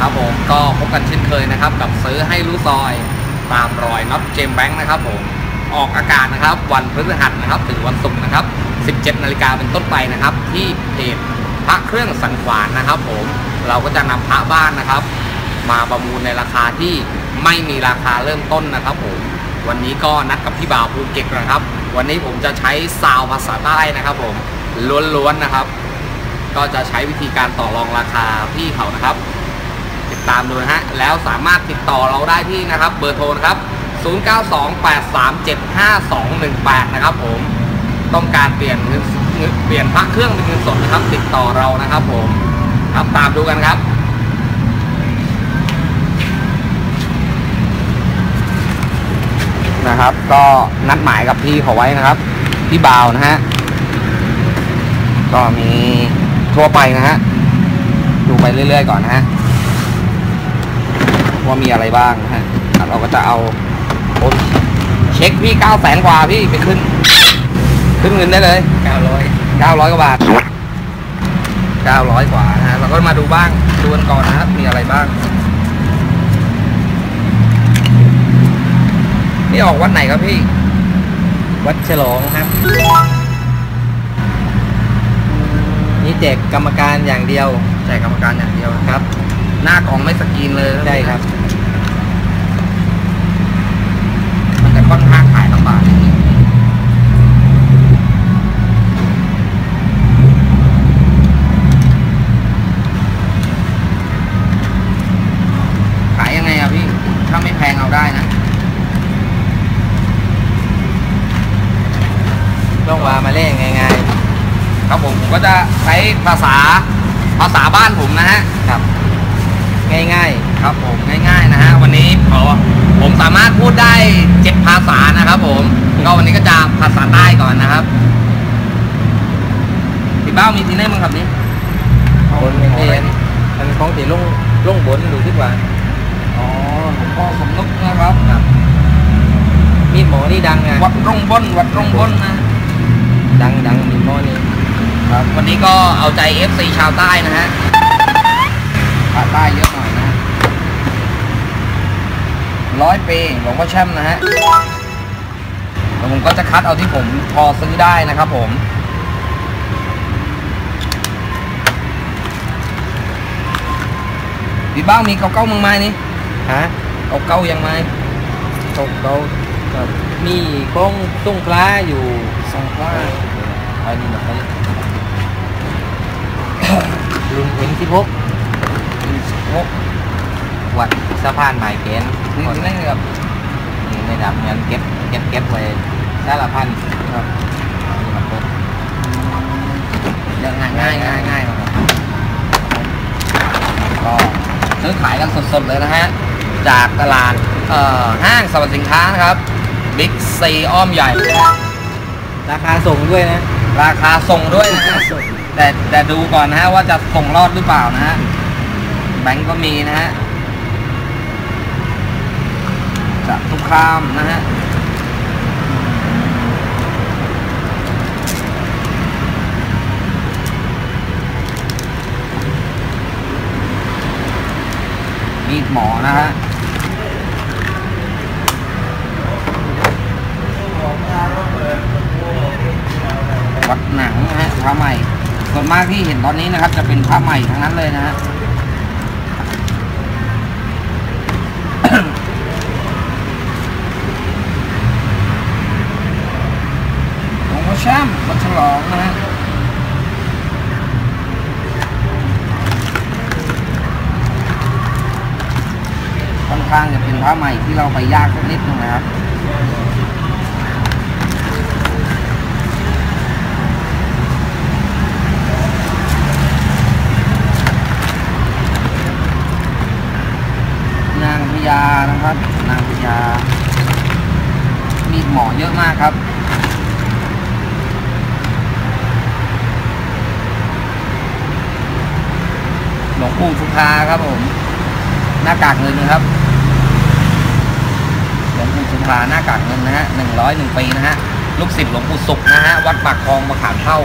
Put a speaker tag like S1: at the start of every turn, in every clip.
S1: ครับผมก็พบกันเช่นเคยนะครับกับซื้อให้รู้ซอยตามรอยน็อตเจมแบงค์นะครับผมออกอากาศนะครับ วันพฤหัสนะครับถึงวันศุกร์นะครับ 17 นาฬิกาเป็นต้นไปนะครับ ที่เพจพระเครื่องสันขวานนะครับ ผมเราก็จะนำพระบ้านนะครับ มาประมูลในราคาที่ไม่มีราคาเริ่มต้นนะครับผมวันนี้ก็นัดกับพี่บ่าวภูเก็ตนะครับ วันนี้ผมจะใช้ซาวภาษาใต้นะครับ ผมล้วนๆนะครับ ก็จะใช้วิธีการต่อรองราคาพี่เขานะครับ ตามดูนะฮะ แล้วสามารถติดต่อเราได้ที่นะครับเบอร์โทรนะครับ 0928375218 นะครับผม ต้องการเปลี่ยนเงินเปลี่ยนพระเครื่องเป็นเงินสดนะครับ ติดต่อเรานะครับผม ครับตามดูกันครับนะครับก็นัดหมายกับพี่เขาไว้นะครับ พี่บาวนะฮะ ก็มีทั่วไปนะฮะ ดูไปเรื่อยๆก่อนนะฮะ ว่ามีอะไรบ้างนะฮะเราก็จะเอาโอ้ยเช็คพี่เก้าแสนกว่าพี่ไปขึ้น ขึ้นเงินได้เลยเก้าร้อยเก้าร้อยกว่าบาทเก้าร้อยกว่านะฮะเราก็มาดูบ้างดูกันก่อนนะครับมีอะไรบ้างนี่ออกวัดไหนครับพี่
S2: วัดฉลองครับ นี่แจกกรรมการอย่างเดียว
S1: แจกกรรมการอย่างเดียวนะครับ หน้ากล่องไม่สกรีนเลย
S2: ใช่ครับ
S1: มันจะค่อนข้างขายลำบากขายยังไงอะพี่ ถ้าไม่แพงเอาได้นะ
S2: ต้องวามาเล่นง่าย
S1: ครับผมผมก็จะใช้ภาษาภาษาบ้านผมนะฮะ
S2: ๆครับ ง่าย
S1: ครับผมง่ายๆนะฮะวันนี้ขอผมสามารถพูดได้เจ็ดภาษานะครับผม ก็วันนี้ก็จะภาษาใต้ก่อนนะครับพี่เบ้ามีที่ไหนบ้างครับนี่
S2: ๆบนเป็นเอ็นมันของตีลงลงบนดูที่ว่า
S1: อ๋อหลวงพ่อสมนึกนะครับ
S2: ครับมีดหมอนี่ดังไง
S1: วัดร่องบนวัดร่องบนนะ
S2: ดังดังมีดหมอนี่
S1: ครับวันนี้ก็เอาใจ FC ชาวใต้นะฮะภาคใต้เยอะหน่อยนะฮะ ร้อยปีหลวงพ่อแช่มนะฮะแล้วผมก็จะคัดเอาที่ผมพอซื้อได้นะครับผมพี่บ้างมีเก้าเก้าเมืองไม้นี่
S2: ฮะ
S1: เก้าเก้ายังไม้
S2: ตกเราครับมีโค้งตุ้งคล้าอยู่
S1: สองว่า
S2: อันนี้มันลุงเอ็นสิบหก
S1: หก
S2: วัดสะพานหมายเกณฑ์
S1: นี่ที่ไหนครับ
S2: นี่ในดับเงินเก็บเก็บเก็บไว้สารพันครับนี่มันเปิด
S1: เรื่องง่ายง่ายง่ายง่ายครับก็ซื้อขายกันสดๆเลยนะฮะจากตลาดเอ่อห้างสรรพสินค้านะครับบิ๊กซีอ้อมใหญ่
S2: ราคาส่งด้วยนะ
S1: ราคาส่งด้วยนะฮะแต่แต่ดูก่อนนะฮะว่าจะส่งรอดหรือเปล่านะฮะแบงก์ก็มีนะฮะ จะทุกคามนะฮะมีดหมอนะฮะวัดหนังนะฮะผ้าใหม่ส่วนมากที่เห็นตอนนี้นะครับ จะเป็นผ้าใหม่ทั้งนั้นเลยนะฮะ หลวงพ่อ แช่มวัดฉลองนะฮะค่อนข้างจะเป็นผ้าใหม่ที่เราไปยากสักนิดนึงนะครับนางพญานะครับ นางพญามีหมอเยอะมากครับ หลวงปู่สุธาครับผม หน้ากากเงินนะครับ หลวงปู่สุธาหน้ากากเงินนะฮะหนึ่งร้อยหนึ่งปีนะฮะ ลูกศิษย์หลวงปู่สุขนะฮะ วัดปากคลองมะขามเท่า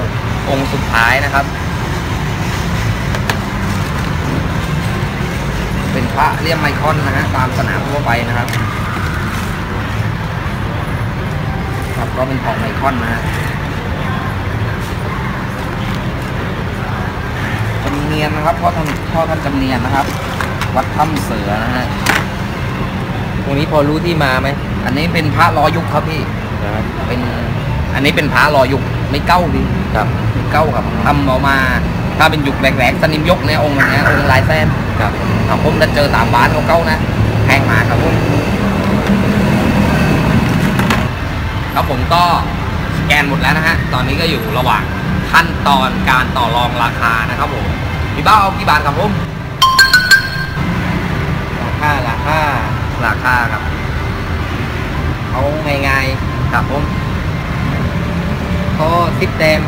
S1: องค์สุดท้ายนะครับ เป็นพระเลี่ยมไมคอนนะฮะ ตามสนามทั่วไปนะครับ ครับก็เป็นของไมคอนนะฮะจำเนียนนะครับพ่อท่านพ่อท่านจำเนียนนะครับ วัดถ้ำเสือนะฮะ
S2: ตรงนี้พอรู้ที่มาไหม
S1: อันนี้เป็นพระรอยุคครับพี่
S2: นะครับ
S1: เป็นอันนี้เป็นพระรอยุคไม่เก้าพี่
S2: ครับ
S1: ไม่เก้าครับทำออกมา ถ้าเป็นยุคแหลกๆสนิมยกเนี่ยองค์อย่างเงี้ยองค์ลายแซม
S2: ครับ
S1: เอาผมจะเจอตามบ้านเก่าๆนะแพงมากครับผมครับผมก็สแกนหมดแล้วนะฮะ ตอนนี้ก็อยู่ระหว่างขั้นตอนการต่อรองราคานะครับผม พี่เบ้าเอากี่บาทครับผม
S2: ราคาราคา
S1: ราคาครับ
S2: เอาง่าย
S1: ครับผม
S2: ๆก็สิบแต้ม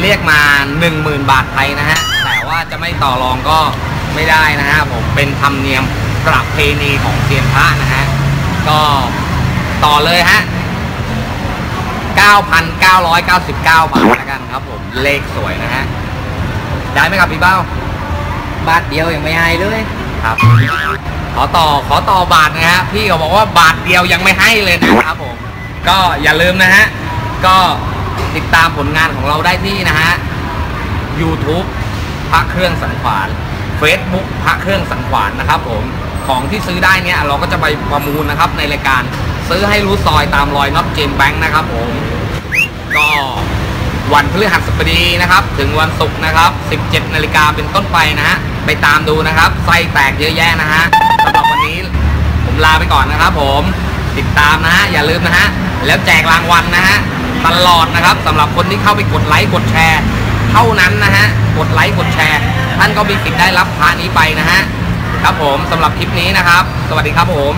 S1: เรียกมา 10,000 บาทไทยนะฮะ แต่ว่าจะไม่ต่อรองก็ไม่ได้นะฮะผมเป็นธรรมเนียมประเพณีของเซียนพระนะฮะ ก็ต่อเลยฮะ 9,999 บาทแล้วกันครับผม เลขสวยนะฮะ ได้ไหมครับพี่เบ้า
S2: บาทเดียวยังไม่ให้เลย
S1: ครับ ขอต่อขอต่อบาทนะฮะพี่เขาบอกว่าบาทเดียวยังไม่ให้เลยนะครับผม ก็อย่าลืมนะฮะ ก็ติดตามผลงานของเราได้ที่นะฮะ YouTube พระเครื่องสังขวาน Facebook พระเครื่องสังขวานนะครับผมของที่ซื้อได้เนี่ยเราก็จะไปประมูลนะครับในรายการซื้อให้รู้ซอยตามรอยน็อตเจมแบงค์นะครับผมก็ วันพฤหัสบดีนะครับ ถึงวันศุกร์นะครับ 17 นาฬิกาเป็นต้นไปนะฮะไปตามดูนะครับไส้แตกเยอะแยะนะฮะสำหรับวันนี้ผมลาไปก่อนนะครับ ผมติดตามนะฮะอย่าลืมนะฮะแล้วแจกรางวัลนะฮะตลอดนะครับสำหรับคนที่เข้าไปกดไลค์กดแชร์เท่านั้นนะฮะกดไลค์กดแชร์ ท่านก็มีสิทธิ์ได้รับพานี้ไปนะฮะครับผมสำหรับคลิปนี้นะครับ สวัสดีครับผม